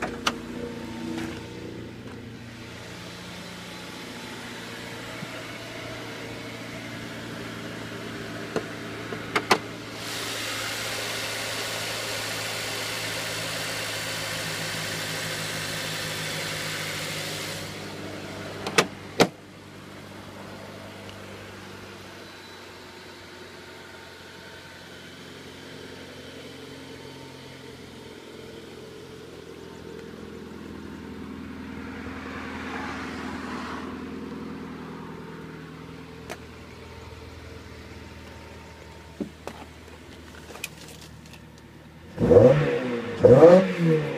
はい。Yeah.